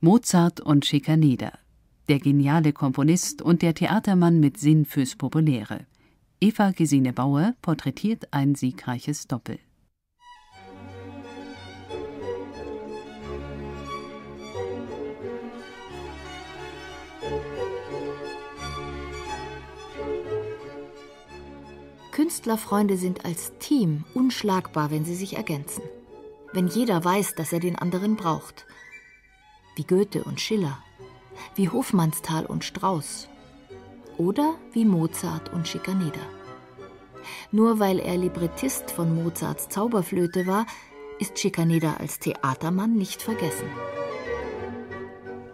Mozart und Schikaneder. Der geniale Komponist und der Theatermann mit Sinn fürs Populäre. Eva Gesine Bauer porträtiert ein siegreiches Doppel. Künstlerfreunde sind als Team unschlagbar, wenn sie sich ergänzen. Wenn jeder weiß, dass er den anderen braucht. Wie Goethe und Schiller, wie Hofmannsthal und Strauß oder wie Mozart und Schikaneder. Nur weil er Librettist von Mozarts Zauberflöte war, ist Schikaneder als Theatermann nicht vergessen.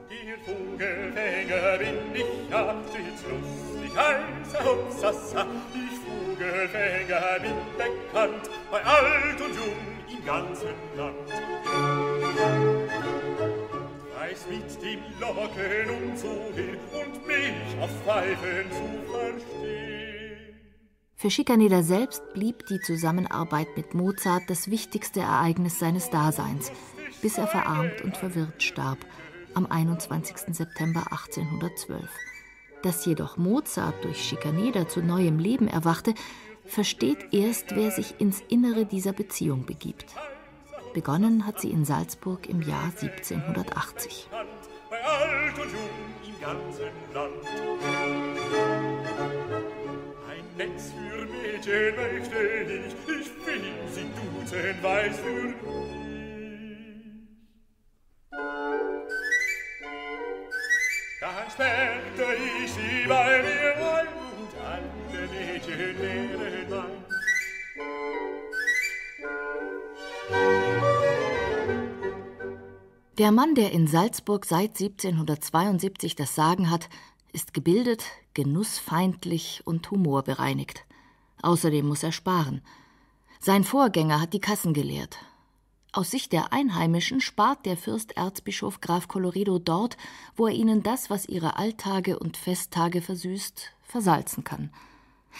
Die Vogelfänger bin ich ja, stets lustig, heißer Hupsassa. Ich Vogelfänger bin bekannt, bei alt und jung im ganzen Land mit dem Locken umzugehen und mich auf Pfeifen zu verstehen. Für Schikaneder selbst blieb die Zusammenarbeit mit Mozart das wichtigste Ereignis seines Daseins, bis er verarmt und verwirrt starb am 21. September 1812. Dass jedoch Mozart durch Schikaneder zu neuem Leben erwachte, versteht erst, wer sich ins Innere dieser Beziehung begibt. Begonnen hat sie in Salzburg im Jahr 1780. Bei alt und jung im ganzen Land. Ein Netz für Mädchen möchte ich, ich will sie duzen, weiß für Der Mann, der in Salzburg seit 1772 das Sagen hat, ist gebildet, genussfeindlich und humorbereinigt. Außerdem muss er sparen. Sein Vorgänger hat die Kassen geleert. Aus Sicht der Einheimischen spart der Fürsterzbischof Graf Colloredo dort, wo er ihnen das, was ihre Alltage und Festtage versüßt, versalzen kann.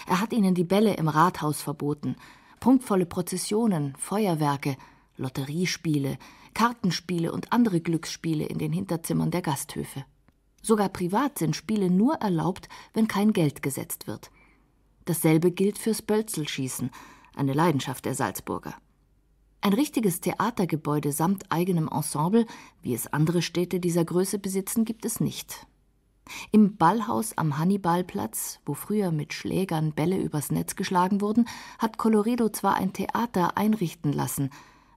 Er hat ihnen die Bälle im Rathaus verboten, prunkvolle Prozessionen, Feuerwerke, Lotteriespiele, Kartenspiele und andere Glücksspiele in den Hinterzimmern der Gasthöfe. Sogar privat sind Spiele nur erlaubt, wenn kein Geld gesetzt wird. Dasselbe gilt fürs Bölzelschießen, eine Leidenschaft der Salzburger. Ein richtiges Theatergebäude samt eigenem Ensemble, wie es andere Städte dieser Größe besitzen, gibt es nicht. Im Ballhaus am Hannibalplatz, wo früher mit Schlägern Bälle übers Netz geschlagen wurden, hat Colloredo zwar ein Theater einrichten lassen,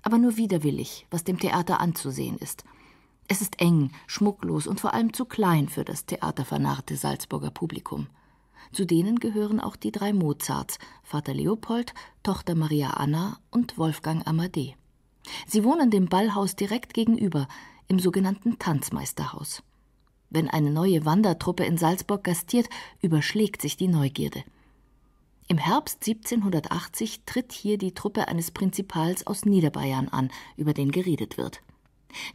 aber nur widerwillig, was dem Theater anzusehen ist. Es ist eng, schmucklos und vor allem zu klein für das theatervernarrte Salzburger Publikum. Zu denen gehören auch die drei Mozarts, Vater Leopold, Tochter Maria Anna und Wolfgang Amadee. Sie wohnen dem Ballhaus direkt gegenüber, im sogenannten Tanzmeisterhaus. Wenn eine neue Wandertruppe in Salzburg gastiert, überschlägt sich die Neugierde. Im Herbst 1780 tritt hier die Truppe eines Prinzipals aus Niederbayern an, über den geredet wird.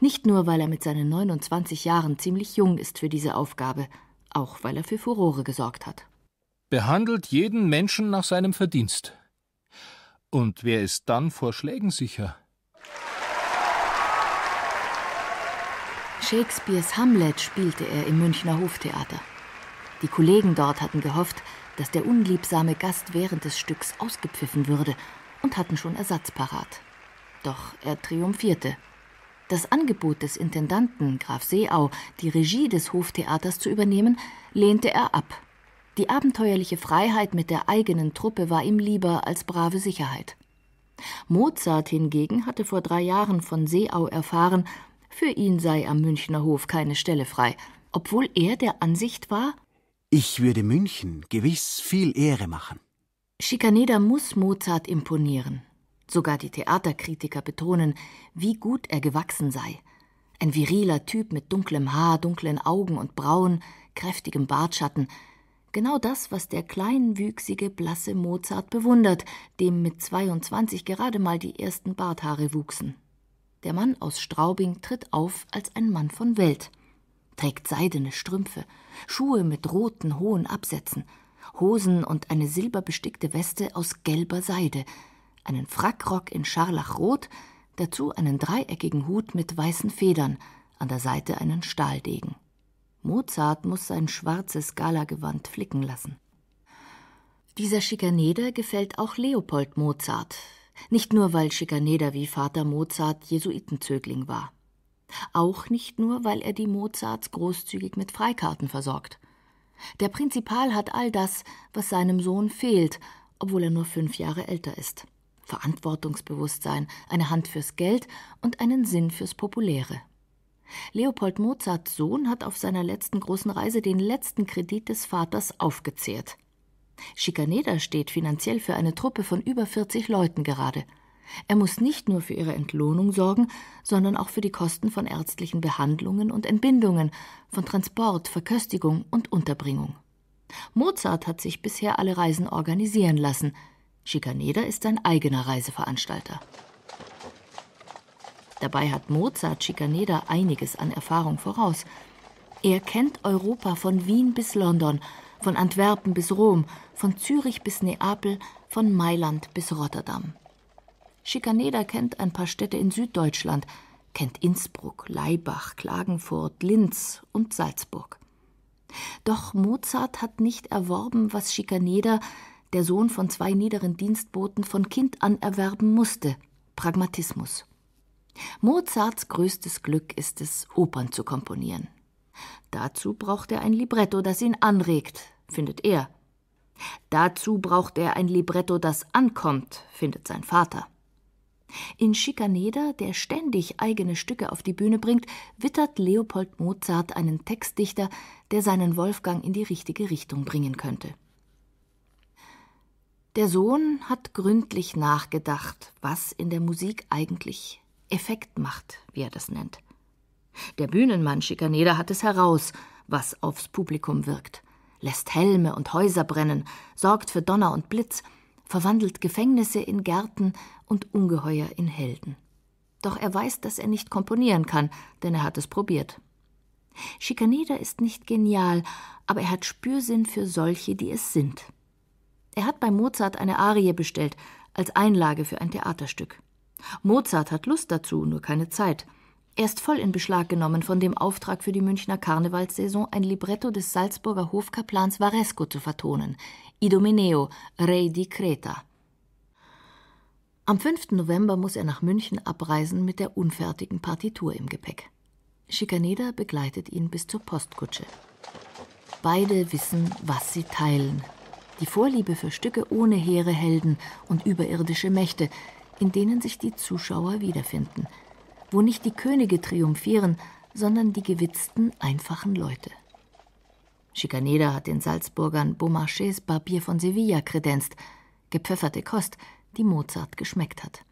Nicht nur, weil er mit seinen 29 Jahren ziemlich jung ist für diese Aufgabe, auch weil er für Furore gesorgt hat. Behandelt jeden Menschen nach seinem Verdienst. Und wer ist dann vor Schlägen sicher? Shakespeares Hamlet spielte er im Münchner Hoftheater. Die Kollegen dort hatten gehofft, dass der unliebsame Gast während des Stücks ausgepfiffen würde und hatten schon Ersatz parat. Doch er triumphierte. Das Angebot des Intendanten Graf Seeau, die Regie des Hoftheaters zu übernehmen, lehnte er ab. Die abenteuerliche Freiheit mit der eigenen Truppe war ihm lieber als brave Sicherheit. Mozart hingegen hatte vor drei Jahren von Seeau erfahren, für ihn sei am Münchner Hof keine Stelle frei, obwohl er der Ansicht war, ich würde München gewiss viel Ehre machen. Schikaneder muss Mozart imponieren. Sogar die Theaterkritiker betonen, wie gut er gewachsen sei. Ein viriler Typ mit dunklem Haar, dunklen Augen und Brauen, kräftigem Bartschatten. Genau das, was der kleinwüchsige, blasse Mozart bewundert, dem mit 22 gerade mal die ersten Barthaare wuchsen. Der Mann aus Straubing tritt auf als ein Mann von Welt trägt seidene Strümpfe, Schuhe mit roten hohen Absätzen, Hosen und eine silberbestickte Weste aus gelber Seide, einen Frackrock in Scharlachrot, dazu einen dreieckigen Hut mit weißen Federn, an der Seite einen Stahldegen. Mozart muss sein schwarzes Galagewand flicken lassen. Dieser Schikaneder gefällt auch Leopold Mozart, nicht nur weil Schikaneder wie Vater Mozart Jesuitenzögling war. Auch nicht nur, weil er die Mozarts großzügig mit Freikarten versorgt. Der Prinzipal hat all das, was seinem Sohn fehlt, obwohl er nur fünf Jahre älter ist. Verantwortungsbewusstsein, eine Hand fürs Geld und einen Sinn fürs Populäre. Leopold Mozarts Sohn hat auf seiner letzten großen Reise den letzten Kredit des Vaters aufgezehrt. Schikaneder steht finanziell für eine Truppe von über 40 Leuten gerade. Er muss nicht nur für ihre Entlohnung sorgen, sondern auch für die Kosten von ärztlichen Behandlungen und Entbindungen, von Transport, Verköstigung und Unterbringung. Mozart hat sich bisher alle Reisen organisieren lassen. Schikaneder ist sein eigener Reiseveranstalter. Dabei hat Mozart Schikaneder einiges an Erfahrung voraus. Er kennt Europa von Wien bis London, von Antwerpen bis Rom, von Zürich bis Neapel, von Mailand bis Rotterdam. Schikaneder kennt ein paar Städte in Süddeutschland, kennt Innsbruck, Laibach, Klagenfurt, Linz und Salzburg. Doch Mozart hat nicht erworben, was Schikaneder, der Sohn von zwei niederen Dienstboten, von Kind an erwerben musste Pragmatismus. Mozarts größtes Glück ist es, Opern zu komponieren. Dazu braucht er ein Libretto, das ihn anregt, findet er. Dazu braucht er ein Libretto, das ankommt, findet sein Vater. In Schikaneder, der ständig eigene Stücke auf die Bühne bringt, wittert Leopold Mozart einen Textdichter, der seinen Wolfgang in die richtige Richtung bringen könnte. Der Sohn hat gründlich nachgedacht, was in der Musik eigentlich Effekt macht, wie er das nennt. Der Bühnenmann Schikaneder hat es heraus, was aufs Publikum wirkt, lässt Helme und Häuser brennen, sorgt für Donner und Blitz, verwandelt Gefängnisse in Gärten und Ungeheuer in Helden. Doch er weiß, dass er nicht komponieren kann, denn er hat es probiert. Schikaneder ist nicht genial, aber er hat Spürsinn für solche, die es sind. Er hat bei Mozart eine Arie bestellt, als Einlage für ein Theaterstück. Mozart hat Lust dazu, nur keine Zeit. Er ist voll in Beschlag genommen von dem Auftrag für die Münchner Karnevalssaison, ein Libretto des Salzburger Hofkaplans Varesco zu vertonen, Idomeneo, Re di Creta. Am 5. November muss er nach München abreisen mit der unfertigen Partitur im Gepäck. Schikaneder begleitet ihn bis zur Postkutsche. Beide wissen, was sie teilen. Die Vorliebe für Stücke ohne hehre Helden und überirdische Mächte, in denen sich die Zuschauer wiederfinden – wo nicht die Könige triumphieren, sondern die gewitzten, einfachen Leute. Schikaneder hat den Salzburgern Beaumarchais Barbier von Sevilla kredenzt, gepfefferte Kost, die Mozart geschmeckt hat.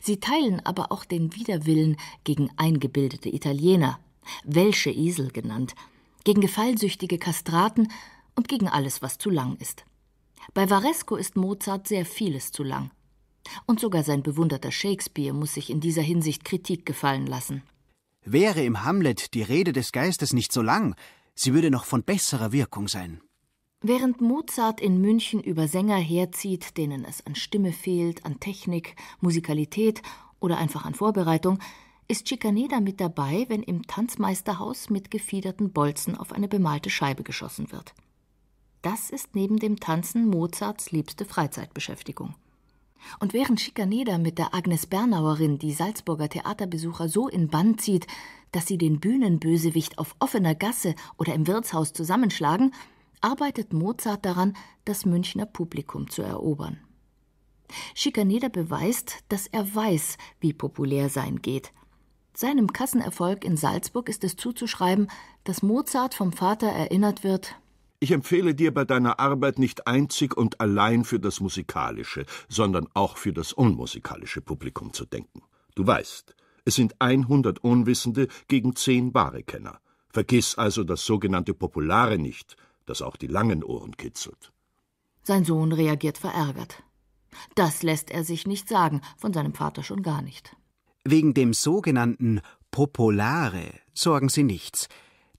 Sie teilen aber auch den Widerwillen gegen eingebildete Italiener, Welsche Esel genannt, gegen gefallsüchtige Kastraten und gegen alles, was zu lang ist. Bei Varesco ist Mozart sehr vieles zu lang. Und sogar sein bewunderter Shakespeare muss sich in dieser Hinsicht Kritik gefallen lassen. Wäre im Hamlet die Rede des Geistes nicht so lang, sie würde noch von besserer Wirkung sein. Während Mozart in München über Sänger herzieht, denen es an Stimme fehlt, an Technik, Musikalität oder einfach an Vorbereitung, ist Schikaneda mit dabei, wenn im Tanzmeisterhaus mit gefiederten Bolzen auf eine bemalte Scheibe geschossen wird. Das ist neben dem Tanzen Mozarts liebste Freizeitbeschäftigung. Und während Schikaneder mit der Agnes Bernauerin die Salzburger Theaterbesucher so in Bann zieht, dass sie den Bühnenbösewicht auf offener Gasse oder im Wirtshaus zusammenschlagen, arbeitet Mozart daran, das Münchner Publikum zu erobern. Schikaneder beweist, dass er weiß, wie populär sein geht. Seinem Kassenerfolg in Salzburg ist es zuzuschreiben, dass Mozart vom Vater erinnert wird, ich empfehle dir bei deiner Arbeit nicht einzig und allein für das musikalische, sondern auch für das unmusikalische Publikum zu denken. Du weißt, es sind 100 Unwissende gegen 10 wahre Kenner. Vergiss also das sogenannte Populare nicht, das auch die langen Ohren kitzelt. Sein Sohn reagiert verärgert. Das lässt er sich nicht sagen, von seinem Vater schon gar nicht. Wegen dem sogenannten Populare sorgen Sie nichts.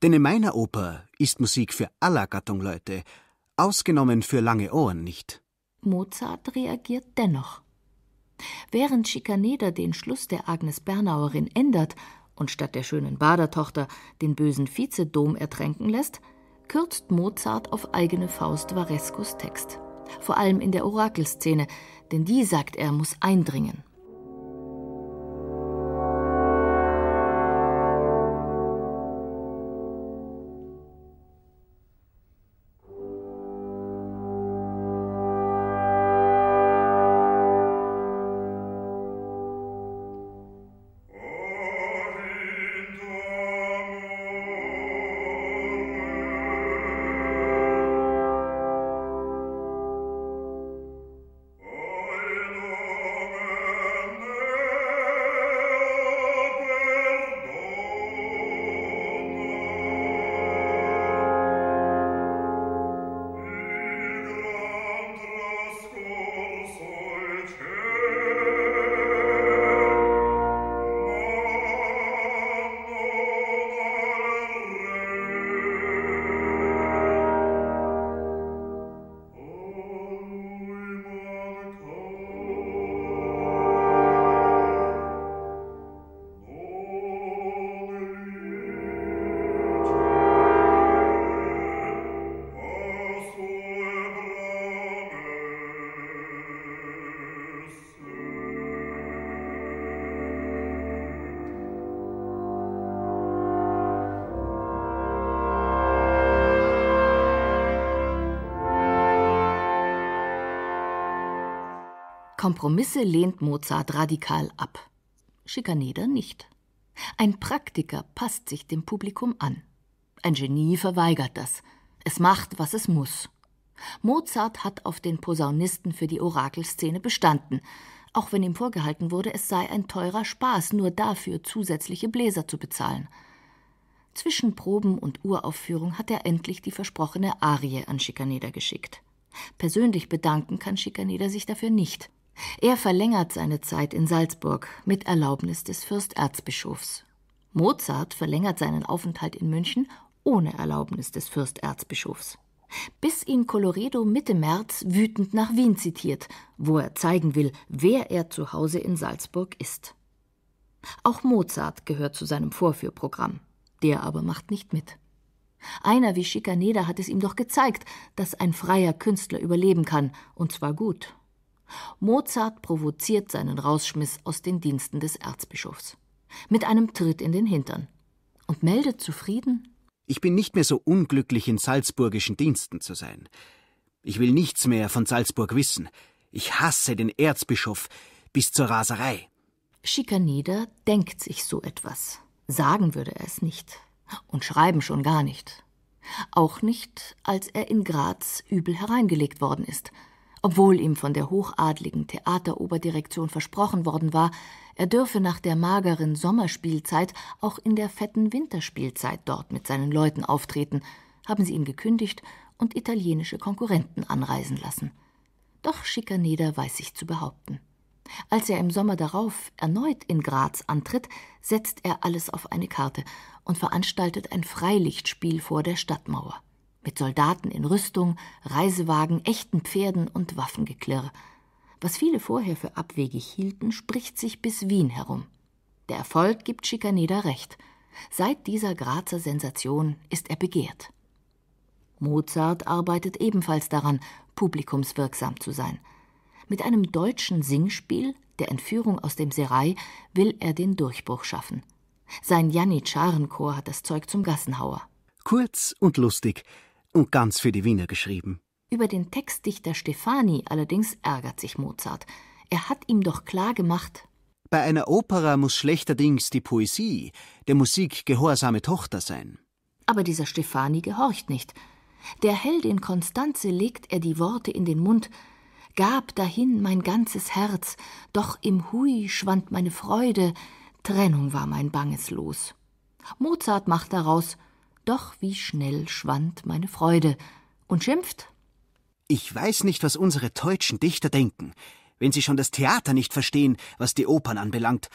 Denn in meiner Oper ist Musik für aller Gattung Leute, ausgenommen für lange Ohren nicht. Mozart reagiert dennoch. Während Schikaneder den Schluss der Agnes Bernauerin ändert und statt der schönen Badertochter den bösen Vizedom ertränken lässt, kürzt Mozart auf eigene Faust Varescos Text. Vor allem in der Orakelszene, denn die, sagt er, muss eindringen. Kompromisse lehnt Mozart radikal ab. Schikaneder nicht. Ein Praktiker passt sich dem Publikum an. Ein Genie verweigert das. Es macht, was es muss. Mozart hat auf den Posaunisten für die Orakelszene bestanden, auch wenn ihm vorgehalten wurde, es sei ein teurer Spaß, nur dafür zusätzliche Bläser zu bezahlen. Zwischen Proben und Uraufführung hat er endlich die versprochene Arie an Schikaneder geschickt. Persönlich bedanken kann Schikaneder sich dafür nicht. Er verlängert seine Zeit in Salzburg mit Erlaubnis des Fürsterzbischofs. Mozart verlängert seinen Aufenthalt in München ohne Erlaubnis des Fürsterzbischofs. Bis ihn Colloredo Mitte März wütend nach Wien zitiert, wo er zeigen will, wer er zu Hause in Salzburg ist. Auch Mozart gehört zu seinem Vorführprogramm. Der aber macht nicht mit. Einer wie Schikaneder hat es ihm doch gezeigt, dass ein freier Künstler überleben kann, und zwar gut. Mozart provoziert seinen Rausschmiss aus den Diensten des Erzbischofs. Mit einem Tritt in den Hintern. Und meldet zufrieden: Ich bin nicht mehr so unglücklich, in salzburgischen Diensten zu sein. Ich will nichts mehr von Salzburg wissen. Ich hasse den Erzbischof bis zur Raserei. Schikaneder denkt sich so etwas. Sagen würde er es nicht. Und schreiben schon gar nicht. Auch nicht, als er in Graz übel hereingelegt worden ist obwohl ihm von der hochadligen Theateroberdirektion versprochen worden war, er dürfe nach der mageren Sommerspielzeit auch in der fetten Winterspielzeit dort mit seinen Leuten auftreten, haben sie ihn gekündigt und italienische Konkurrenten anreisen lassen. Doch Schikaneder weiß sich zu behaupten. Als er im Sommer darauf erneut in Graz antritt, setzt er alles auf eine Karte und veranstaltet ein Freilichtspiel vor der Stadtmauer mit Soldaten in Rüstung, Reisewagen, echten Pferden und Waffengeklirr. Was viele vorher für abwegig hielten, spricht sich bis Wien herum. Der Erfolg gibt Schikaneder recht. Seit dieser Grazer Sensation ist er begehrt. Mozart arbeitet ebenfalls daran, publikumswirksam zu sein. Mit einem deutschen Singspiel, der Entführung aus dem Serai, will er den Durchbruch schaffen. Sein Janitscharenchor hat das Zeug zum Gassenhauer. Kurz und lustig, und ganz für die Wiener geschrieben. Über den Textdichter Stefani allerdings ärgert sich Mozart. Er hat ihm doch klar gemacht, bei einer Opera muss schlechterdings die Poesie der Musik gehorsame Tochter sein. Aber dieser Stefani gehorcht nicht. Der Heldin Konstanze legt er die Worte in den Mund, gab dahin mein ganzes Herz, doch im Hui schwand meine Freude, Trennung war mein banges Los. Mozart macht daraus doch wie schnell schwand meine Freude und schimpft. Ich weiß nicht, was unsere deutschen Dichter denken. Wenn sie schon das Theater nicht verstehen, was die Opern anbelangt,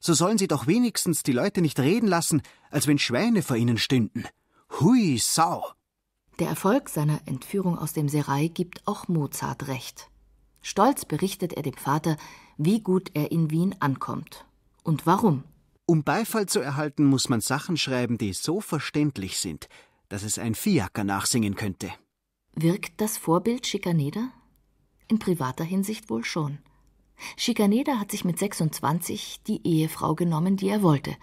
so sollen sie doch wenigstens die Leute nicht reden lassen, als wenn Schweine vor ihnen stünden. Hui Sau! Der Erfolg seiner Entführung aus dem Serai gibt auch Mozart recht. Stolz berichtet er dem Vater, wie gut er in Wien ankommt und warum. Um Beifall zu erhalten, muss man Sachen schreiben, die so verständlich sind, dass es ein Fiaker nachsingen könnte. Wirkt das Vorbild Schikaneder? In privater Hinsicht wohl schon. Schikaneder hat sich mit 26 die Ehefrau genommen, die er wollte,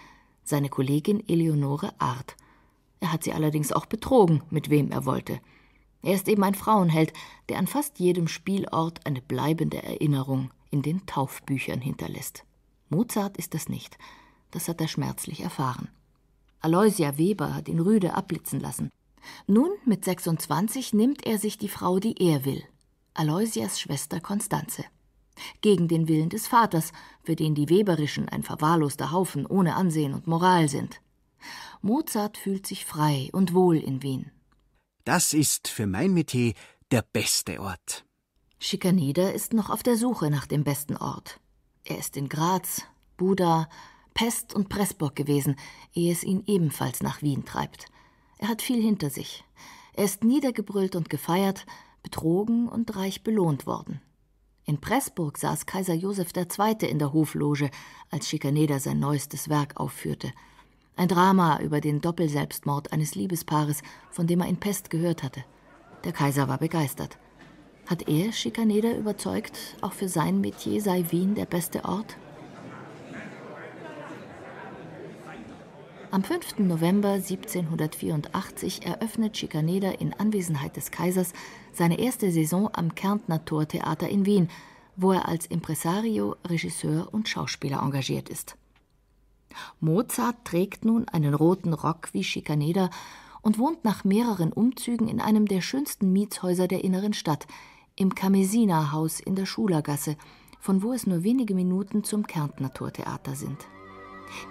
seine Kollegin Eleonore Art. Er hat sie allerdings auch betrogen, mit wem er wollte. Er ist eben ein Frauenheld, der an fast jedem Spielort eine bleibende Erinnerung in den Taufbüchern hinterlässt. Mozart ist es nicht. Das hat er schmerzlich erfahren. Aloysia Weber hat ihn rüde abblitzen lassen. Nun, mit 26, nimmt er sich die Frau, die er will. Aloysias Schwester Konstanze. Gegen den Willen des Vaters, für den die Weberischen ein verwahrloster Haufen ohne Ansehen und Moral sind. Mozart fühlt sich frei und wohl in Wien. Das ist für mein Metier der beste Ort. Schikaneder ist noch auf der Suche nach dem besten Ort. Er ist in Graz, Buda, Pest und Pressburg gewesen, ehe es ihn ebenfalls nach Wien treibt. Er hat viel hinter sich. Er ist niedergebrüllt und gefeiert, betrogen und reich belohnt worden. In Pressburg saß Kaiser Joseph II. in der Hofloge, als Schikaneder sein neuestes Werk aufführte. Ein Drama über den Doppelselbstmord eines Liebespaares, von dem er in Pest gehört hatte. Der Kaiser war begeistert. Hat er Schikaneder überzeugt, auch für sein Metier sei Wien der beste Ort? Am 5. November 1784 eröffnet Schikaneder in Anwesenheit des Kaisers seine erste Saison am Kärntner Tortheater in Wien, wo er als Impresario, Regisseur und Schauspieler engagiert ist. Mozart trägt nun einen roten Rock wie Schikaneder und wohnt nach mehreren Umzügen in einem der schönsten Mietshäuser der inneren Stadt, im Kamesina-Haus in der Schulergasse, von wo es nur wenige Minuten zum Kärntner Tortheater sind.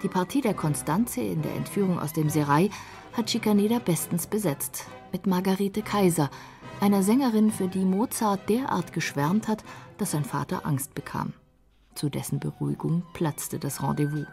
Die Partie der Konstanze in der Entführung aus dem Serai hat Schikaneder bestens besetzt, mit Margarete Kaiser, einer Sängerin, für die Mozart derart geschwärmt hat, dass sein Vater Angst bekam. Zu dessen Beruhigung platzte das Rendezvous.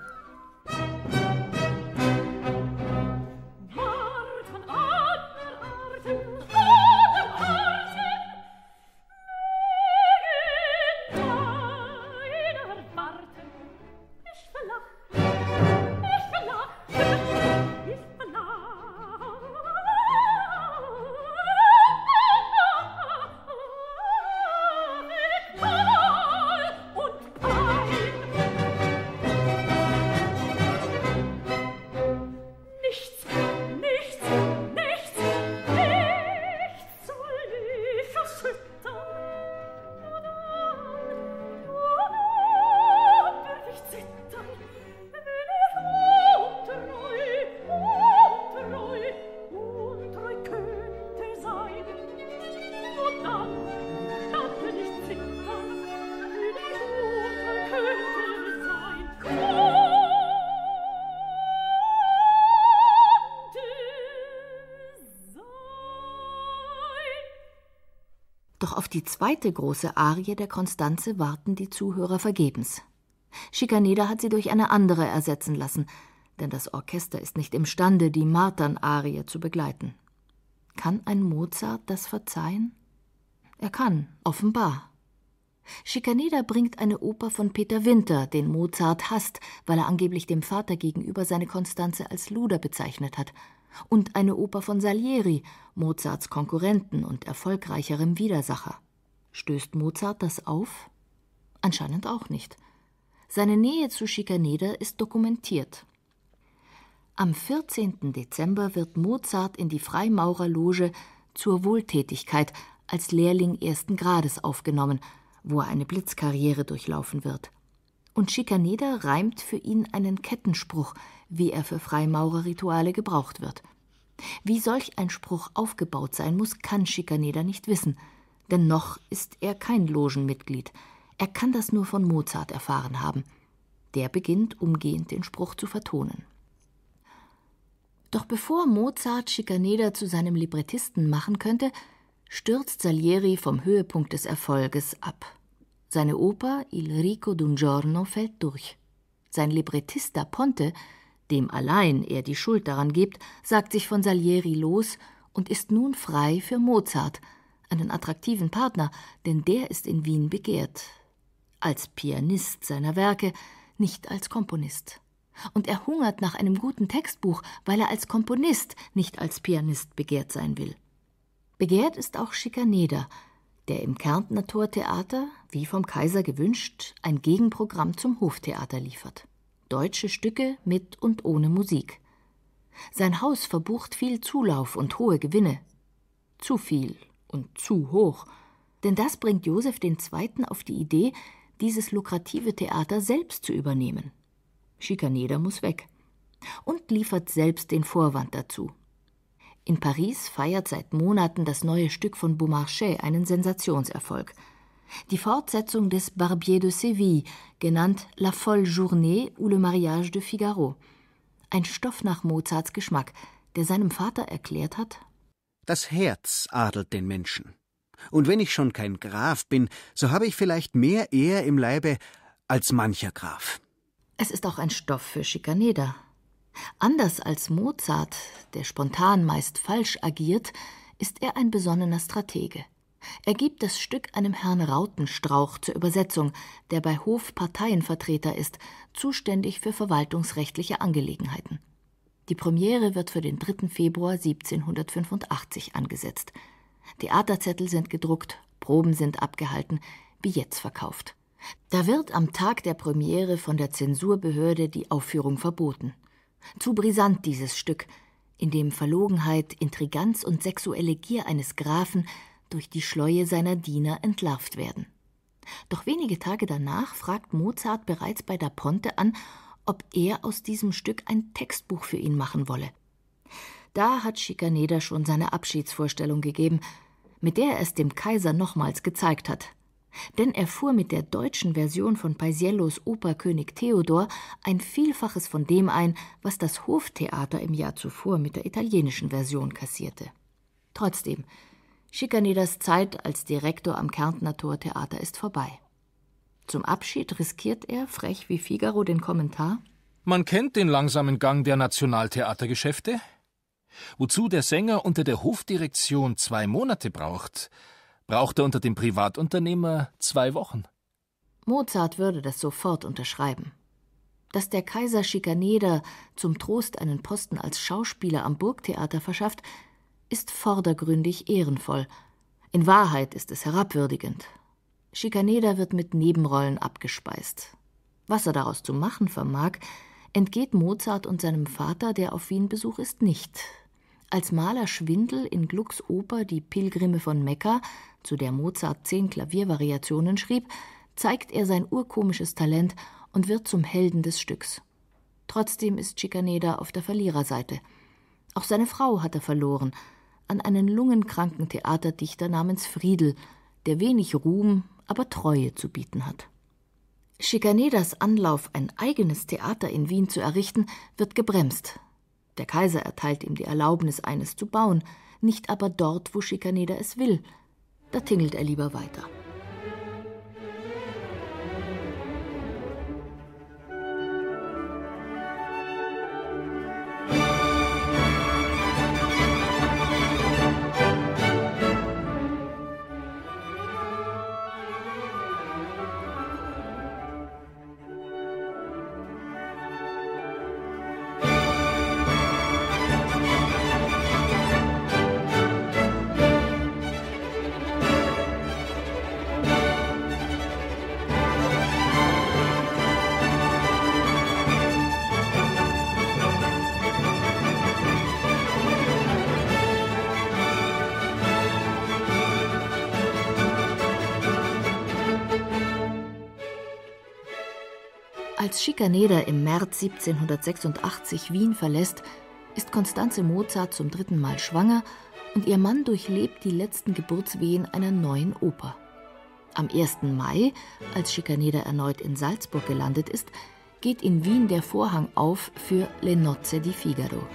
Doch auf die zweite große Arie der Konstanze warten die Zuhörer vergebens. Schikaneder hat sie durch eine andere ersetzen lassen, denn das Orchester ist nicht imstande, die Martern-Arie zu begleiten. Kann ein Mozart das verzeihen? Er kann, offenbar. Schikaneder bringt eine Oper von Peter Winter, den Mozart hasst, weil er angeblich dem Vater gegenüber seine Konstanze als Luder bezeichnet hat und eine Oper von Salieri, Mozarts Konkurrenten und erfolgreicherem Widersacher. Stößt Mozart das auf? Anscheinend auch nicht. Seine Nähe zu Schikaneder ist dokumentiert. Am 14. Dezember wird Mozart in die Freimaurerloge zur Wohltätigkeit als Lehrling ersten Grades aufgenommen, wo er eine Blitzkarriere durchlaufen wird. Und Schikaneder reimt für ihn einen Kettenspruch, wie er für Freimaurerrituale gebraucht wird. Wie solch ein Spruch aufgebaut sein muss, kann Schikaneder nicht wissen, denn noch ist er kein Logenmitglied. Er kann das nur von Mozart erfahren haben. Der beginnt umgehend den Spruch zu vertonen. Doch bevor Mozart Schikaneder zu seinem Librettisten machen könnte, stürzt Salieri vom Höhepunkt des Erfolges ab. Seine Oper Il Rico d'un Giorno fällt durch. Sein Librettista Ponte dem allein er die Schuld daran gibt, sagt sich von Salieri los und ist nun frei für Mozart, einen attraktiven Partner, denn der ist in Wien begehrt. Als Pianist seiner Werke, nicht als Komponist. Und er hungert nach einem guten Textbuch, weil er als Komponist, nicht als Pianist begehrt sein will. Begehrt ist auch Schikaneder, der im Kärntner Tortheater, wie vom Kaiser gewünscht, ein Gegenprogramm zum Hoftheater liefert. Deutsche Stücke mit und ohne Musik. Sein Haus verbucht viel Zulauf und hohe Gewinne. Zu viel und zu hoch. Denn das bringt Josef II. auf die Idee, dieses lukrative Theater selbst zu übernehmen. Schikaneder muss weg. Und liefert selbst den Vorwand dazu. In Paris feiert seit Monaten das neue Stück von Beaumarchais einen Sensationserfolg. Die Fortsetzung des Barbier de Séville, genannt La folle journée ou le mariage de Figaro. Ein Stoff nach Mozarts Geschmack, der seinem Vater erklärt hat: Das Herz adelt den Menschen. Und wenn ich schon kein Graf bin, so habe ich vielleicht mehr Ehr im Leibe als mancher Graf. Es ist auch ein Stoff für Schikaneder. Anders als Mozart, der spontan meist falsch agiert, ist er ein besonnener Stratege. Er gibt das Stück einem Herrn Rautenstrauch zur Übersetzung, der bei Hof Parteienvertreter ist, zuständig für verwaltungsrechtliche Angelegenheiten. Die Premiere wird für den 3. Februar 1785 angesetzt. Theaterzettel sind gedruckt, Proben sind abgehalten, Billets verkauft. Da wird am Tag der Premiere von der Zensurbehörde die Aufführung verboten. Zu brisant dieses Stück, in dem Verlogenheit, Intriganz und sexuelle Gier eines Grafen durch die Schleue seiner Diener entlarvt werden. Doch wenige Tage danach fragt Mozart bereits bei Da Ponte an, ob er aus diesem Stück ein Textbuch für ihn machen wolle. Da hat Schikaneder schon seine Abschiedsvorstellung gegeben, mit der er es dem Kaiser nochmals gezeigt hat. Denn er fuhr mit der deutschen Version von Paisiellos Oper König Theodor ein Vielfaches von dem ein, was das Hoftheater im Jahr zuvor mit der italienischen Version kassierte. Trotzdem, Schikaneders Zeit als Direktor am Kärntner Tortheater ist vorbei. Zum Abschied riskiert er, frech wie Figaro, den Kommentar: Man kennt den langsamen Gang der Nationaltheatergeschäfte. Wozu der Sänger unter der Hofdirektion zwei Monate braucht, braucht er unter dem Privatunternehmer zwei Wochen. Mozart würde das sofort unterschreiben. Dass der Kaiser Schikaneder zum Trost einen Posten als Schauspieler am Burgtheater verschafft, ist vordergründig ehrenvoll. In Wahrheit ist es herabwürdigend. Schikaneder wird mit Nebenrollen abgespeist. Was er daraus zu machen vermag, entgeht Mozart und seinem Vater, der auf Wien-Besuch ist, nicht. Als Maler Schwindel in Glucks Oper Die Pilgrime von Mekka, zu der Mozart zehn Klaviervariationen schrieb, zeigt er sein urkomisches Talent und wird zum Helden des Stücks. Trotzdem ist Schikaneder auf der Verliererseite. Auch seine Frau hat er verloren, an einen lungenkranken Theaterdichter namens Friedel, der wenig Ruhm, aber Treue zu bieten hat. Schikaneders Anlauf, ein eigenes Theater in Wien zu errichten, wird gebremst. Der Kaiser erteilt ihm die Erlaubnis, eines zu bauen, nicht aber dort, wo Schikaneder es will. Da tingelt er lieber weiter. Als Schikaneder im März 1786 Wien verlässt, ist Konstanze Mozart zum dritten Mal schwanger und ihr Mann durchlebt die letzten Geburtswehen einer neuen Oper. Am 1. Mai, als Schikaneder erneut in Salzburg gelandet ist, geht in Wien der Vorhang auf für Le Nozze di Figaro.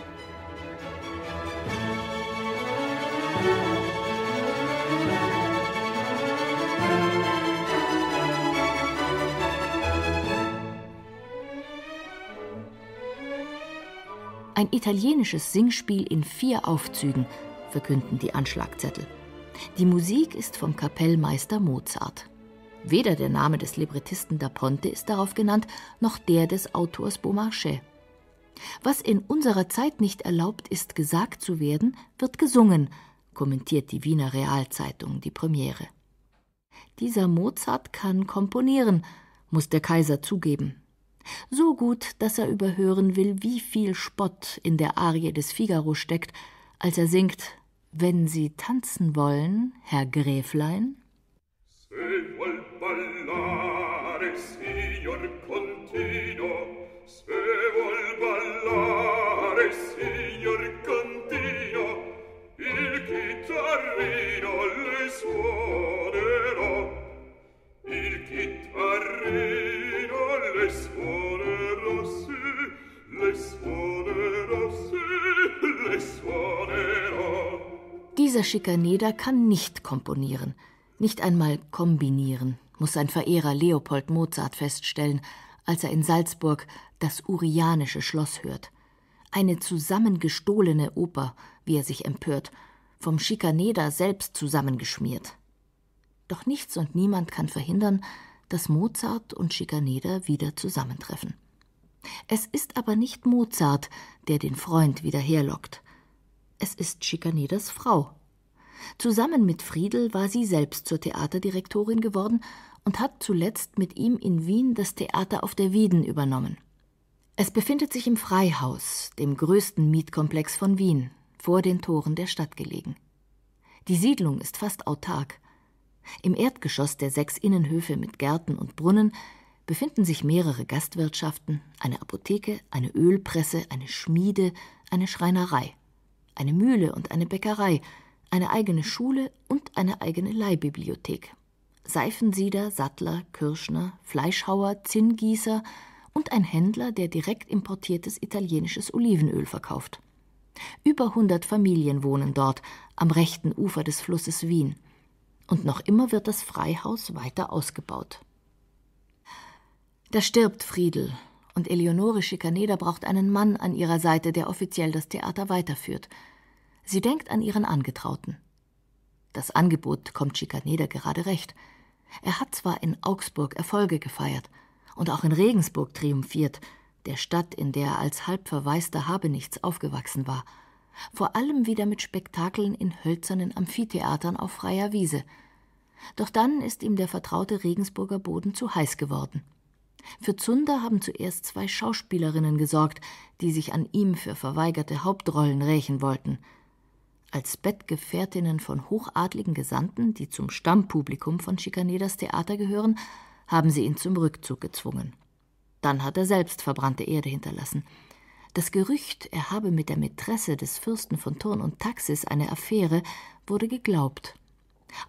Ein italienisches Singspiel in vier Aufzügen, verkünden die Anschlagzettel. Die Musik ist vom Kapellmeister Mozart. Weder der Name des Librettisten da Ponte ist darauf genannt, noch der des Autors Beaumarchais. Was in unserer Zeit nicht erlaubt ist, gesagt zu werden, wird gesungen, kommentiert die Wiener Realzeitung die Premiere. Dieser Mozart kann komponieren, muss der Kaiser zugeben. So gut, dass er überhören will, wie viel Spott in der Arie des Figaro steckt, als er singt Wenn Sie tanzen wollen, Herr Gräflein. Il chitarrino le suonerò, il chitarrino Dieser Schikaneder kann nicht komponieren, nicht einmal kombinieren, muss sein Verehrer Leopold Mozart feststellen, als er in Salzburg das Urianische Schloss hört. Eine zusammengestohlene Oper, wie er sich empört, vom Schikaneder selbst zusammengeschmiert. Doch nichts und niemand kann verhindern, dass Mozart und Schikaneder wieder zusammentreffen. Es ist aber nicht Mozart, der den Freund wieder herlockt. Es ist Schikaneders Frau. Zusammen mit Friedel war sie selbst zur Theaterdirektorin geworden und hat zuletzt mit ihm in Wien das Theater auf der Wieden übernommen. Es befindet sich im Freihaus, dem größten Mietkomplex von Wien, vor den Toren der Stadt gelegen. Die Siedlung ist fast autark. Im Erdgeschoss der sechs Innenhöfe mit Gärten und Brunnen befinden sich mehrere Gastwirtschaften, eine Apotheke, eine Ölpresse, eine Schmiede, eine Schreinerei, eine Mühle und eine Bäckerei, eine eigene Schule und eine eigene Leihbibliothek. Seifensieder, Sattler, Kirschner, Fleischhauer, Zinngießer und ein Händler, der direkt importiertes italienisches Olivenöl verkauft. Über hundert Familien wohnen dort am rechten Ufer des Flusses Wien. Und noch immer wird das Freihaus weiter ausgebaut. Da stirbt Friedel, und Eleonore Schikaneder braucht einen Mann an ihrer Seite, der offiziell das Theater weiterführt – Sie denkt an ihren Angetrauten. Das Angebot kommt Schikaneder gerade recht. Er hat zwar in Augsburg Erfolge gefeiert und auch in Regensburg triumphiert, der Stadt, in der er als halb verwaister Habenichts aufgewachsen war, vor allem wieder mit Spektakeln in hölzernen Amphitheatern auf freier Wiese. Doch dann ist ihm der vertraute Regensburger Boden zu heiß geworden. Für Zunder haben zuerst zwei Schauspielerinnen gesorgt, die sich an ihm für verweigerte Hauptrollen rächen wollten – als Bettgefährtinnen von hochadligen Gesandten, die zum Stammpublikum von Schikaneders Theater gehören, haben sie ihn zum Rückzug gezwungen. Dann hat er selbst verbrannte Erde hinterlassen. Das Gerücht, er habe mit der Mätresse des Fürsten von Thurn und Taxis eine Affäre, wurde geglaubt.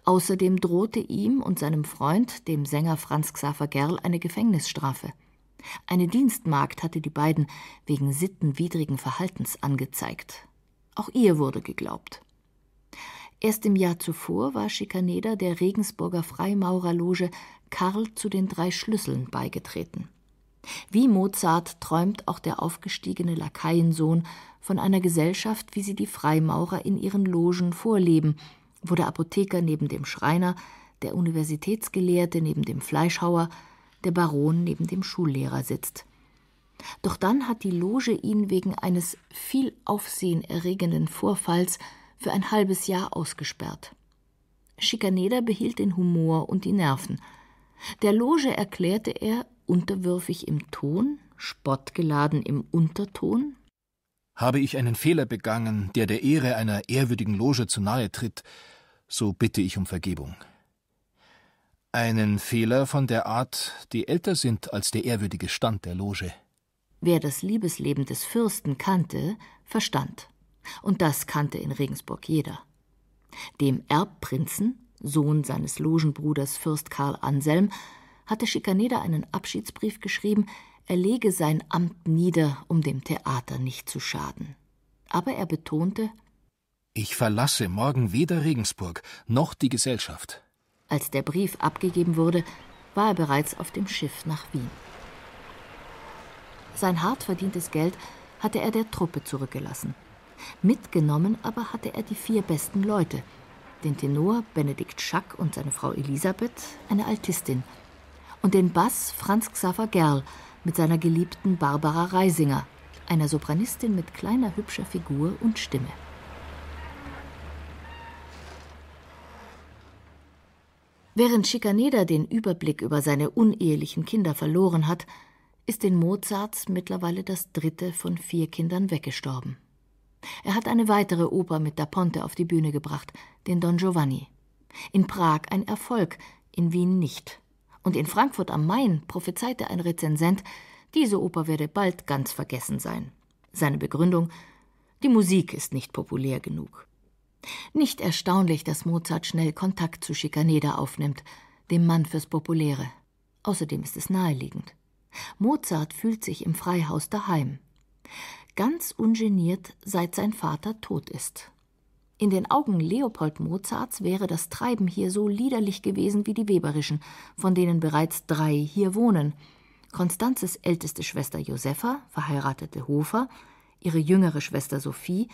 Außerdem drohte ihm und seinem Freund, dem Sänger Franz Xaver Gerl, eine Gefängnisstrafe. Eine Dienstmagd hatte die beiden wegen sittenwidrigen Verhaltens angezeigt. Auch ihr wurde geglaubt. Erst im Jahr zuvor war Schikaneder der Regensburger Freimaurerloge Karl zu den drei Schlüsseln beigetreten. Wie Mozart träumt auch der aufgestiegene Lakaiensohn von einer Gesellschaft, wie sie die Freimaurer in ihren Logen vorleben, wo der Apotheker neben dem Schreiner, der Universitätsgelehrte neben dem Fleischhauer, der Baron neben dem Schullehrer sitzt. Doch dann hat die Loge ihn wegen eines viel Aufsehen erregenden Vorfalls für ein halbes Jahr ausgesperrt. Schikaneder behielt den Humor und die Nerven. Der Loge erklärte er, unterwürfig im Ton, spottgeladen im Unterton. Habe ich einen Fehler begangen, der der Ehre einer ehrwürdigen Loge zu nahe tritt, so bitte ich um Vergebung. Einen Fehler von der Art, die älter sind als der ehrwürdige Stand der Loge. Wer das Liebesleben des Fürsten kannte, verstand. Und das kannte in Regensburg jeder. Dem Erbprinzen, Sohn seines Logenbruders Fürst Karl Anselm, hatte Schikaneder einen Abschiedsbrief geschrieben, er lege sein Amt nieder, um dem Theater nicht zu schaden. Aber er betonte Ich verlasse morgen weder Regensburg noch die Gesellschaft. Als der Brief abgegeben wurde, war er bereits auf dem Schiff nach Wien. Sein hart verdientes Geld hatte er der Truppe zurückgelassen. Mitgenommen aber hatte er die vier besten Leute: den Tenor Benedikt Schack und seine Frau Elisabeth, eine Altistin, und den Bass Franz Xaver Gerl mit seiner geliebten Barbara Reisinger, einer Sopranistin mit kleiner hübscher Figur und Stimme. Während Schikaneder den Überblick über seine unehelichen Kinder verloren hat, ist den Mozarts mittlerweile das dritte von vier Kindern weggestorben. Er hat eine weitere Oper mit Da Ponte auf die Bühne gebracht, den Don Giovanni. In Prag ein Erfolg, in Wien nicht. Und in Frankfurt am Main prophezeite ein Rezensent, diese Oper werde bald ganz vergessen sein. Seine Begründung Die Musik ist nicht populär genug. Nicht erstaunlich, dass Mozart schnell Kontakt zu Schikaneda aufnimmt, dem Mann fürs Populäre. Außerdem ist es naheliegend. Mozart fühlt sich im Freihaus daheim. Ganz ungeniert, seit sein Vater tot ist. In den Augen Leopold Mozarts wäre das Treiben hier so liederlich gewesen wie die Weberischen, von denen bereits drei hier wohnen. Konstanzes älteste Schwester Josepha, verheiratete Hofer, ihre jüngere Schwester Sophie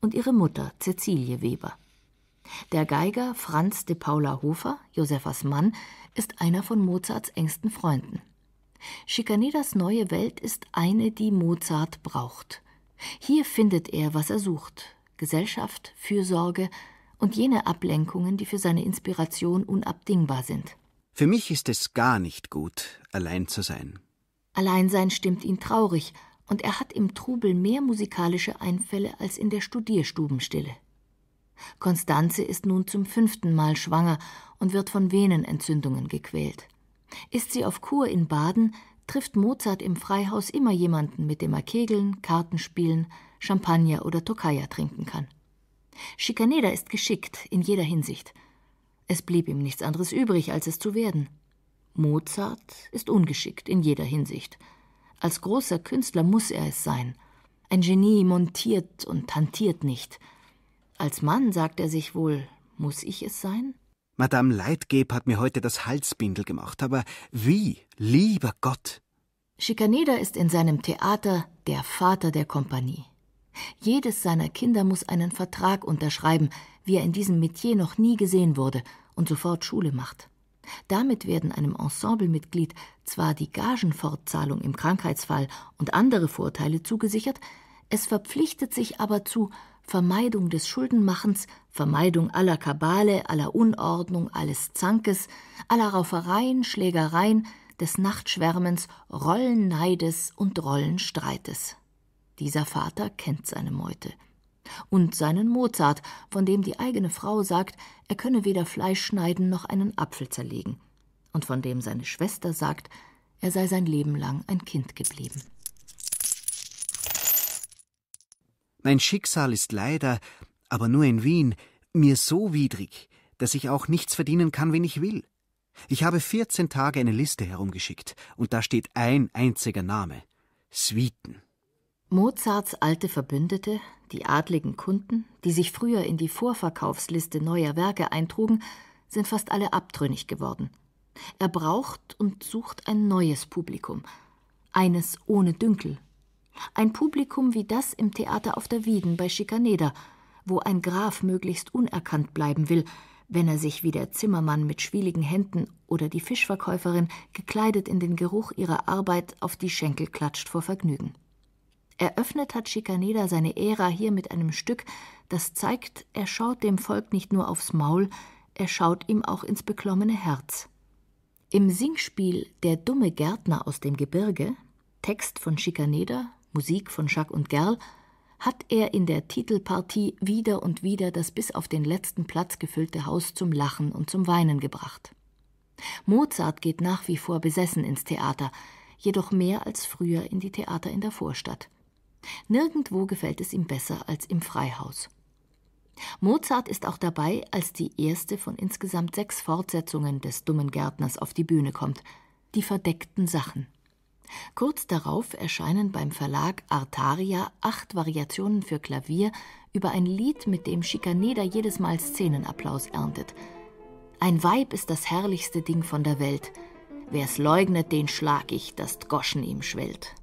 und ihre Mutter Cäcilie Weber. Der Geiger Franz de Paula Hofer, Josephas Mann, ist einer von Mozarts engsten Freunden. Schikaneders neue Welt ist eine, die Mozart braucht. Hier findet er, was er sucht: Gesellschaft, Fürsorge und jene Ablenkungen, die für seine Inspiration unabdingbar sind. Für mich ist es gar nicht gut, allein zu sein. Alleinsein stimmt ihn traurig, und er hat im Trubel mehr musikalische Einfälle als in der Studierstubenstille. Konstanze ist nun zum fünften Mal schwanger und wird von Venenentzündungen gequält. Ist sie auf Kur in Baden, trifft Mozart im Freihaus immer jemanden, mit dem er kegeln, Karten spielen, Champagner oder Tokaja trinken kann. Schikaneder ist geschickt in jeder Hinsicht. Es blieb ihm nichts anderes übrig, als es zu werden. Mozart ist ungeschickt in jeder Hinsicht. Als großer Künstler muss er es sein. Ein Genie montiert und hantiert nicht. Als Mann sagt er sich wohl, muss ich es sein? Madame Leitgeb hat mir heute das Halsbindel gemacht, aber wie, lieber Gott! Schikaneder ist in seinem Theater der Vater der Kompanie. Jedes seiner Kinder muss einen Vertrag unterschreiben, wie er in diesem Metier noch nie gesehen wurde, und sofort Schule macht. Damit werden einem Ensemblemitglied zwar die Gagenfortzahlung im Krankheitsfall und andere Vorteile zugesichert, es verpflichtet sich aber zu Vermeidung des Schuldenmachens, Vermeidung aller Kabale, aller Unordnung, alles Zankes, aller Raufereien, Schlägereien, des Nachtschwärmens, Rollenneides und Rollenstreites. Dieser Vater kennt seine Meute und seinen Mozart, von dem die eigene Frau sagt, er könne weder Fleisch schneiden noch einen Apfel zerlegen, und von dem seine Schwester sagt, er sei sein Leben lang ein Kind geblieben. Mein Schicksal ist leider, aber nur in Wien, mir so widrig, dass ich auch nichts verdienen kann, wenn ich will. Ich habe vierzehn Tage eine Liste herumgeschickt, und da steht ein einziger Name Suiten. Mozarts alte Verbündete, die adligen Kunden, die sich früher in die Vorverkaufsliste neuer Werke eintrugen, sind fast alle abtrünnig geworden. Er braucht und sucht ein neues Publikum, eines ohne Dünkel. Ein Publikum wie das im Theater auf der Wieden bei Schikaneder, wo ein Graf möglichst unerkannt bleiben will, wenn er sich wie der Zimmermann mit schwieligen Händen oder die Fischverkäuferin gekleidet in den Geruch ihrer Arbeit auf die Schenkel klatscht vor Vergnügen. Eröffnet hat Schikaneder seine Ära hier mit einem Stück, das zeigt, er schaut dem Volk nicht nur aufs Maul, er schaut ihm auch ins beklommene Herz. Im Singspiel Der dumme Gärtner aus dem Gebirge, Text von Schikaneder, Musik von Jacques und Gerl, hat er in der Titelpartie wieder und wieder das bis auf den letzten Platz gefüllte Haus zum Lachen und zum Weinen gebracht. Mozart geht nach wie vor besessen ins Theater, jedoch mehr als früher in die Theater in der Vorstadt. Nirgendwo gefällt es ihm besser als im Freihaus. Mozart ist auch dabei, als die erste von insgesamt sechs Fortsetzungen des dummen Gärtners auf die Bühne kommt, die verdeckten Sachen. Kurz darauf erscheinen beim Verlag Artaria acht Variationen für Klavier über ein Lied, mit dem Schikaneder jedes Mal Szenenapplaus erntet. Ein Weib ist das herrlichste Ding von der Welt. Wer's leugnet, den schlag ich, dass Goschen ihm schwellt.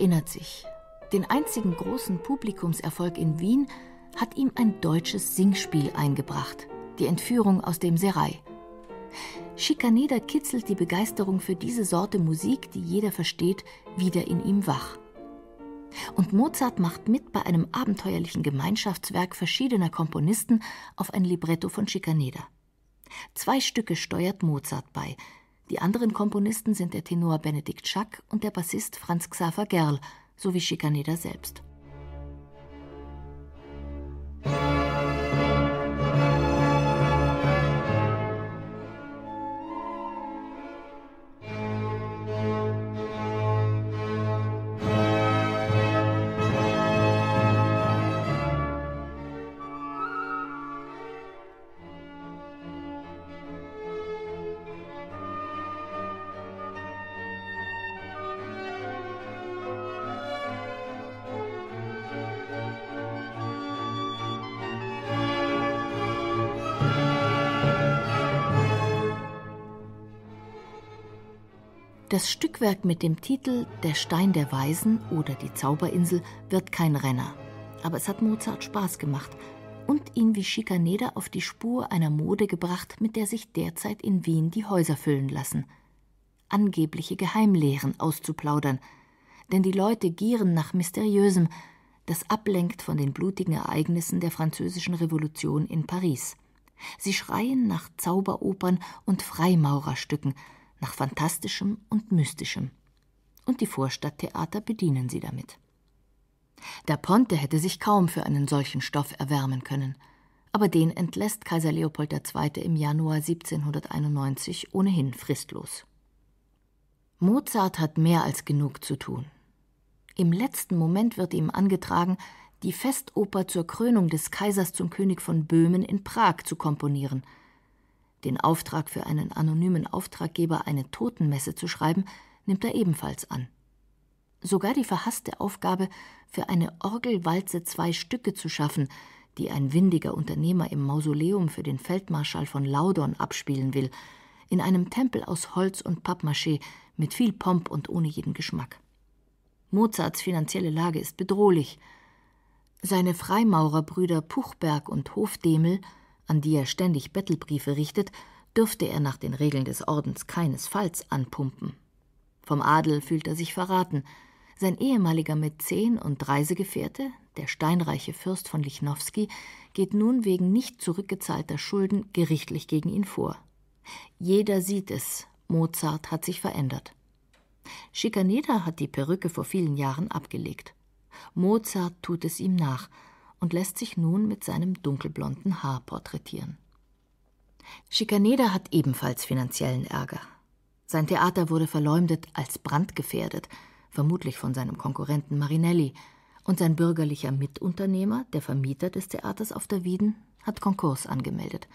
Erinnert sich, den einzigen großen Publikumserfolg in Wien hat ihm ein deutsches Singspiel eingebracht, die Entführung aus dem Serai. Schikaneder kitzelt die Begeisterung für diese Sorte Musik, die jeder versteht, wieder in ihm wach. Und Mozart macht mit bei einem abenteuerlichen Gemeinschaftswerk verschiedener Komponisten auf ein Libretto von Schikaneder. Zwei Stücke steuert Mozart bei. Die anderen Komponisten sind der Tenor Benedikt Schack und der Bassist Franz Xaver Gerl sowie Schikaneder selbst. Das Stückwerk mit dem Titel Der Stein der Weisen oder die Zauberinsel wird kein Renner. Aber es hat Mozart Spaß gemacht und ihn wie Schikaneder auf die Spur einer Mode gebracht, mit der sich derzeit in Wien die Häuser füllen lassen. Angebliche Geheimlehren auszuplaudern. Denn die Leute gieren nach Mysteriösem, das ablenkt von den blutigen Ereignissen der französischen Revolution in Paris. Sie schreien nach Zauberopern und Freimaurerstücken, nach Fantastischem und Mystischem. Und die Vorstadttheater bedienen sie damit. Der Ponte hätte sich kaum für einen solchen Stoff erwärmen können, aber den entlässt Kaiser Leopold II. im Januar 1791 ohnehin fristlos. Mozart hat mehr als genug zu tun. Im letzten Moment wird ihm angetragen, die Festoper zur Krönung des Kaisers zum König von Böhmen in Prag zu komponieren – den Auftrag für einen anonymen Auftraggeber, eine Totenmesse zu schreiben, nimmt er ebenfalls an. Sogar die verhasste Aufgabe, für eine Orgelwalze zwei Stücke zu schaffen, die ein windiger Unternehmer im Mausoleum für den Feldmarschall von Laudon abspielen will, in einem Tempel aus Holz und Pappmaché mit viel Pomp und ohne jeden Geschmack. Mozarts finanzielle Lage ist bedrohlich. Seine Freimaurerbrüder Puchberg und Hofdemel an die er ständig Bettelbriefe richtet, dürfte er nach den Regeln des Ordens keinesfalls anpumpen. Vom Adel fühlt er sich verraten. Sein ehemaliger Mäzen und Reisegefährte, der steinreiche Fürst von Lichnowsky, geht nun wegen nicht zurückgezahlter Schulden gerichtlich gegen ihn vor. Jeder sieht es, Mozart hat sich verändert. Schikaneder hat die Perücke vor vielen Jahren abgelegt. Mozart tut es ihm nach, und lässt sich nun mit seinem dunkelblonden Haar porträtieren. Schikaneder hat ebenfalls finanziellen Ärger. Sein Theater wurde verleumdet als brandgefährdet, vermutlich von seinem Konkurrenten Marinelli, und sein bürgerlicher Mitunternehmer, der Vermieter des Theaters auf der Wieden, hat Konkurs angemeldet.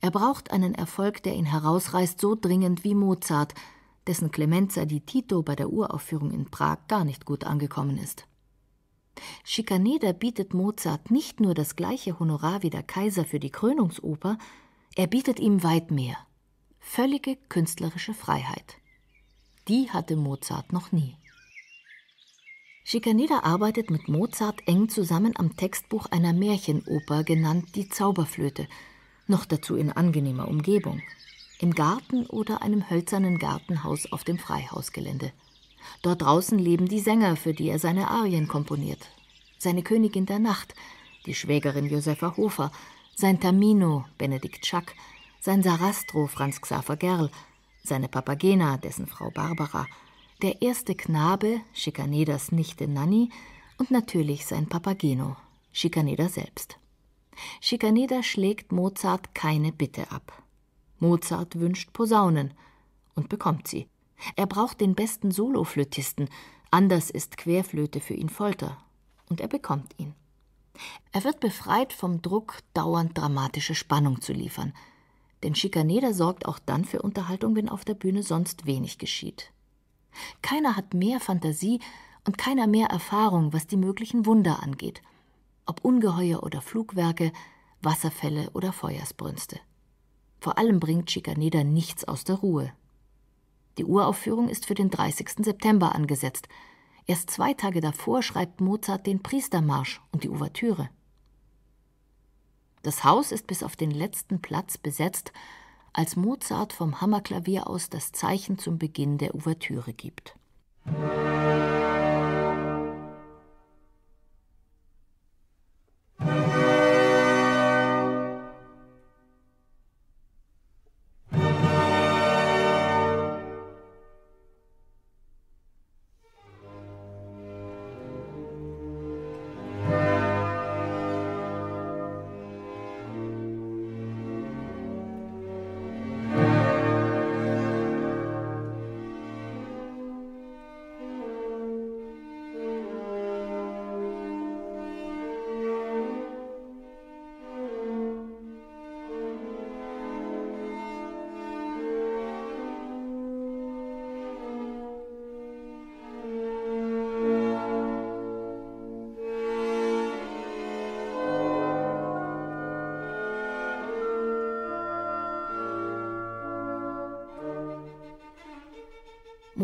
Er braucht einen Erfolg, der ihn herausreißt, so dringend wie Mozart, dessen Clemenza di Tito bei der Uraufführung in Prag gar nicht gut angekommen ist. Schikaneder bietet Mozart nicht nur das gleiche Honorar wie der Kaiser für die Krönungsoper, er bietet ihm weit mehr. Völlige künstlerische Freiheit. Die hatte Mozart noch nie. Schikaneder arbeitet mit Mozart eng zusammen am Textbuch einer Märchenoper, genannt Die Zauberflöte, noch dazu in angenehmer Umgebung, im Garten oder einem hölzernen Gartenhaus auf dem Freihausgelände. Dort draußen leben die Sänger, für die er seine Arien komponiert. Seine Königin der Nacht, die Schwägerin Josefa Hofer, sein Tamino, Benedikt Schack, sein Sarastro, Franz Xaver Gerl, seine Papagena, dessen Frau Barbara, der erste Knabe, Schikaneders Nichte Nanni und natürlich sein Papageno, Schikaneder selbst. Schikaneder schlägt Mozart keine Bitte ab. Mozart wünscht Posaunen und bekommt sie. Er braucht den besten Soloflötisten, anders ist Querflöte für ihn Folter. Und er bekommt ihn. Er wird befreit vom Druck, dauernd dramatische Spannung zu liefern. Denn Schikaneder sorgt auch dann für Unterhaltung, wenn auf der Bühne sonst wenig geschieht. Keiner hat mehr Fantasie und keiner mehr Erfahrung, was die möglichen Wunder angeht. Ob Ungeheuer oder Flugwerke, Wasserfälle oder Feuersbrünste. Vor allem bringt Schikaneder nichts aus der Ruhe. Die Uraufführung ist für den 30. September angesetzt. Erst zwei Tage davor schreibt Mozart den Priestermarsch und die Ouvertüre. Das Haus ist bis auf den letzten Platz besetzt, als Mozart vom Hammerklavier aus das Zeichen zum Beginn der Ouvertüre gibt.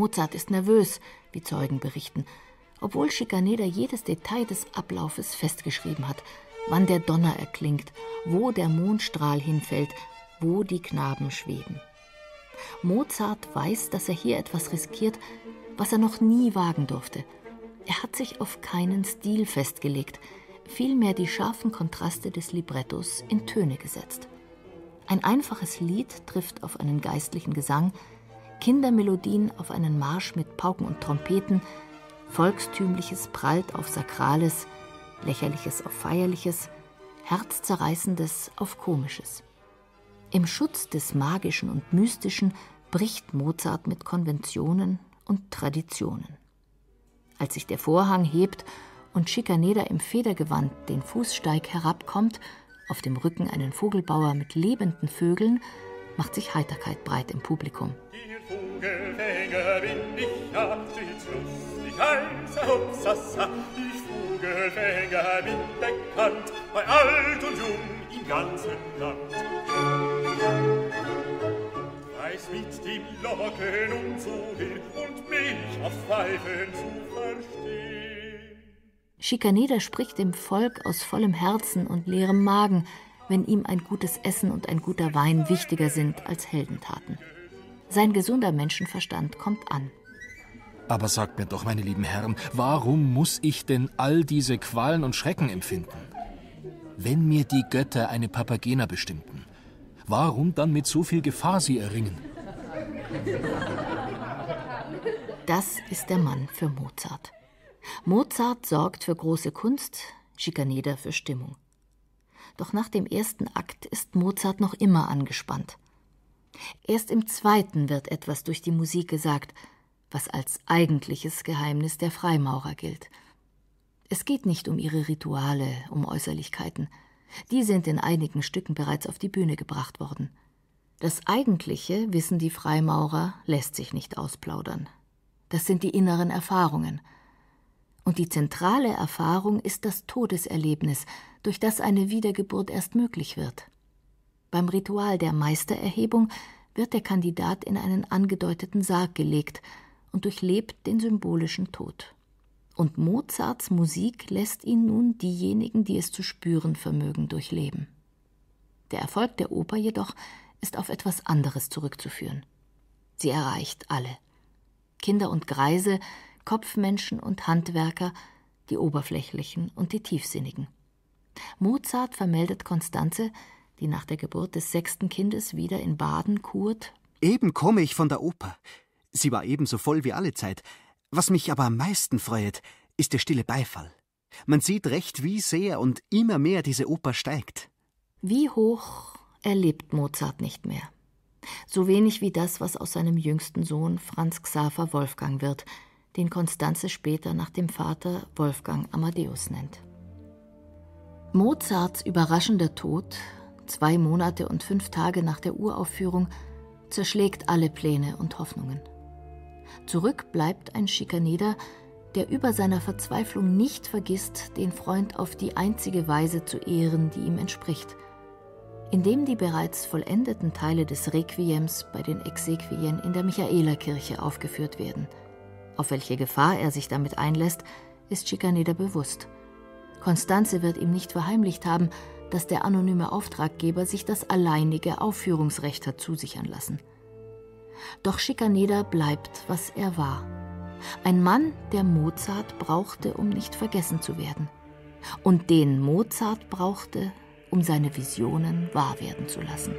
Mozart ist nervös, wie Zeugen berichten, obwohl Schikaneder jedes Detail des Ablaufes festgeschrieben hat, wann der Donner erklingt, wo der Mondstrahl hinfällt, wo die Knaben schweben. Mozart weiß, dass er hier etwas riskiert, was er noch nie wagen durfte. Er hat sich auf keinen Stil festgelegt, vielmehr die scharfen Kontraste des Librettos in Töne gesetzt. Ein einfaches Lied trifft auf einen geistlichen Gesang, Kindermelodien auf einen Marsch mit Pauken und Trompeten, Volkstümliches prallt auf Sakrales, Lächerliches auf Feierliches, Herzzerreißendes auf Komisches. Im Schutz des Magischen und Mystischen bricht Mozart mit Konventionen und Traditionen. Als sich der Vorhang hebt und Schikaneda im Federgewand den Fußsteig herabkommt, auf dem Rücken einen Vogelbauer mit lebenden Vögeln, macht sich Heiterkeit breit im Publikum. Vogelfänger bin ich ja, stets lustig heißer Hupsasa. Ich Vogelfänger bin bekannt, bei alt und jung im ganzen Land. Weiß mit dem Locken umzugehen und mich auf Pfeifen zu verstehen. Schikaneder spricht dem Volk aus vollem Herzen und leerem Magen, wenn ihm ein gutes Essen und ein guter Wein wichtiger sind als Heldentaten. Sein gesunder Menschenverstand kommt an. Aber sagt mir doch, meine lieben Herren, warum muss ich denn all diese Qualen und Schrecken empfinden? Wenn mir die Götter eine Papagena bestimmten, warum dann mit so viel Gefahr sie erringen? Das ist der Mann für Mozart. Mozart sorgt für große Kunst, Schikaneder für Stimmung. Doch nach dem ersten Akt ist Mozart noch immer angespannt. Erst im zweiten wird etwas durch die Musik gesagt, was als eigentliches Geheimnis der Freimaurer gilt. Es geht nicht um ihre Rituale, um Äußerlichkeiten. Die sind in einigen Stücken bereits auf die Bühne gebracht worden. Das Eigentliche, wissen die Freimaurer, lässt sich nicht ausplaudern. Das sind die inneren Erfahrungen. Und die zentrale Erfahrung ist das Todeserlebnis, durch das eine Wiedergeburt erst möglich wird. Beim Ritual der Meistererhebung wird der Kandidat in einen angedeuteten Sarg gelegt und durchlebt den symbolischen Tod. Und Mozarts Musik lässt ihn nun diejenigen, die es zu spüren vermögen, durchleben. Der Erfolg der Oper jedoch ist auf etwas anderes zurückzuführen. Sie erreicht alle. Kinder und Greise, Kopfmenschen und Handwerker, die Oberflächlichen und die Tiefsinnigen. Mozart vermeldet Konstanze, die nach der Geburt des sechsten Kindes wieder in Baden kurt. Eben komme ich von der Oper. Sie war ebenso voll wie alle Zeit. Was mich aber am meisten freut, ist der stille Beifall. Man sieht recht, wie sehr und immer mehr diese Oper steigt. Wie hoch erlebt Mozart nicht mehr. So wenig wie das, was aus seinem jüngsten Sohn Franz Xaver Wolfgang wird, den Konstanze später nach dem Vater Wolfgang Amadeus nennt. Mozarts überraschender Tod zwei Monate und fünf Tage nach der Uraufführung, zerschlägt alle Pläne und Hoffnungen. Zurück bleibt ein Schikaneder, der über seiner Verzweiflung nicht vergisst, den Freund auf die einzige Weise zu ehren, die ihm entspricht, indem die bereits vollendeten Teile des Requiems bei den Exequien in der Michaelerkirche aufgeführt werden. Auf welche Gefahr er sich damit einlässt, ist Schikaneder bewusst. Konstanze wird ihm nicht verheimlicht haben, dass der anonyme Auftraggeber sich das alleinige Aufführungsrecht hat zusichern lassen. Doch Schikaneder bleibt, was er war. Ein Mann, der Mozart brauchte, um nicht vergessen zu werden. Und den Mozart brauchte, um seine Visionen wahr werden zu lassen.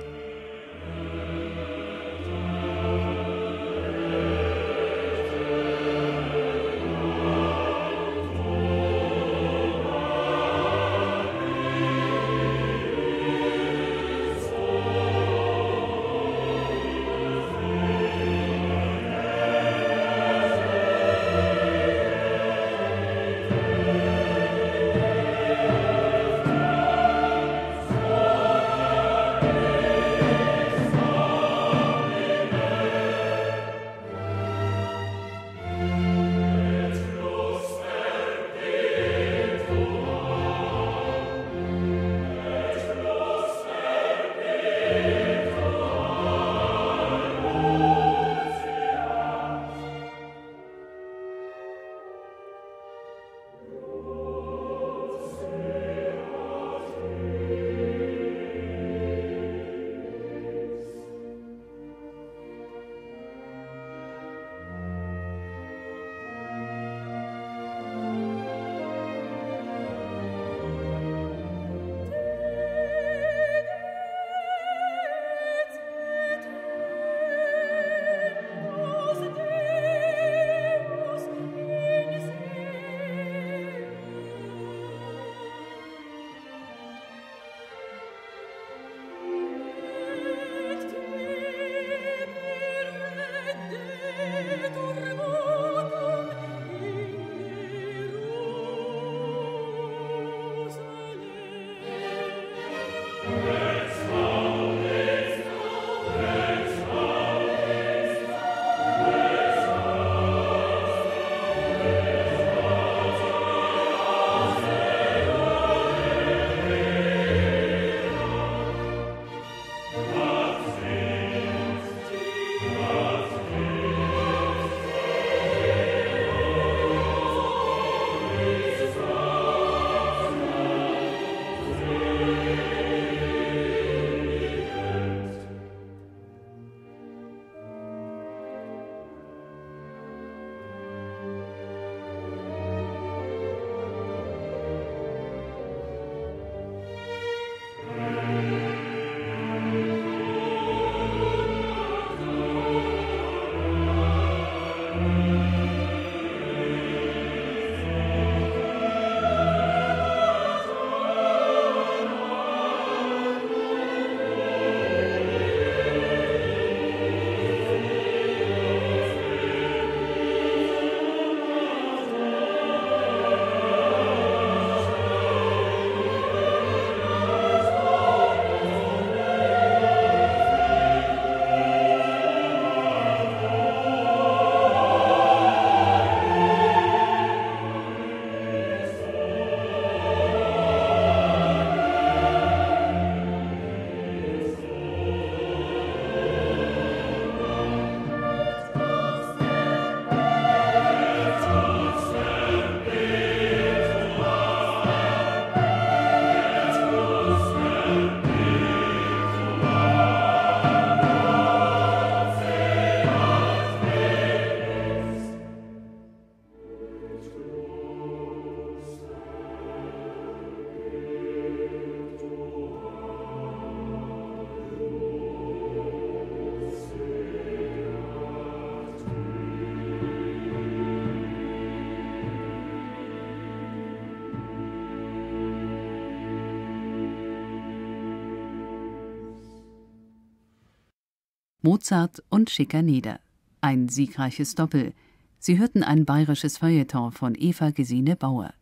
Mozart und Schikaneder. Ein siegreiches Doppel. Sie hörten ein bayerisches Feuilleton von Eva Gesine Bauer.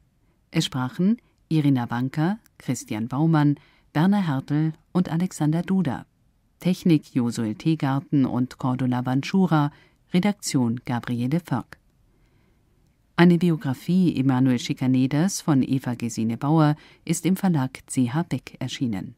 Es sprachen Irina Banka, Christian Baumann, Berner Hertel und Alexander Duda. Technik Josuel Teegarten und Cordula Banschura, Redaktion Gabriele Förk. Eine Biografie Emanuel Schikaneders von Eva Gesine Bauer ist im Verlag CH Beck erschienen